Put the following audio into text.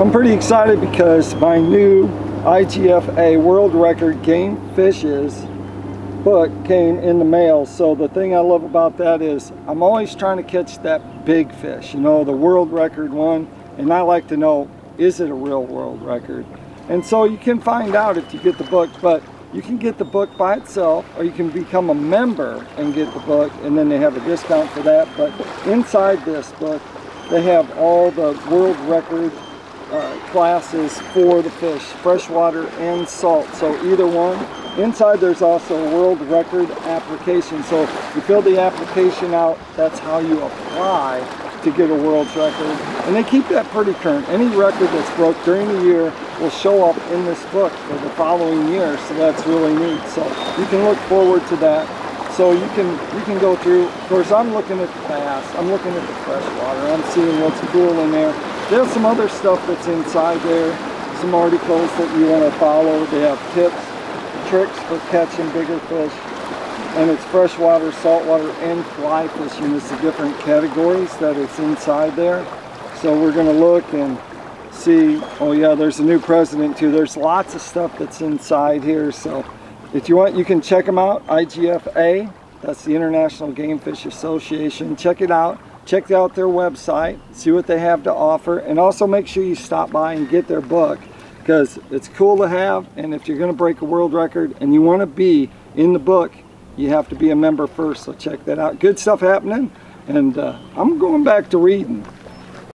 I'm pretty excited because my new IGFA World Record Game Fishes book came in the mail. So the thing I love about that is I'm always trying to catch that big fish, you know, the world record one. And I like to know, is it a real world record? And so you can find out if you get the book, but you can get the book by itself or you can become a member and get the book and then they have a discount for that. But inside this book, they have all the world record uh, classes for the fish, freshwater and salt. So either one. Inside there's also a world record application. So you fill the application out, that's how you apply to get a world record. And they keep that pretty current. Any record that's broke during the year will show up in this book for the following year. So that's really neat. So you can look forward to that. So you can you can go through, of course I'm looking at the bass, I'm looking at the freshwater, I'm seeing what's cool in there. There's some other stuff that's inside there, some articles that you want to follow. They have tips, tricks for catching bigger fish. And it's freshwater, saltwater, and fly fishing. It's the different categories that it's inside there. So we're going to look and see. Oh yeah, there's a new president too. There's lots of stuff that's inside here. So if you want, you can check them out. IGFA, that's the International Game Fish Association. Check it out check out their website, see what they have to offer, and also make sure you stop by and get their book because it's cool to have. And if you're going to break a world record and you want to be in the book, you have to be a member first. So check that out. Good stuff happening. And uh, I'm going back to reading.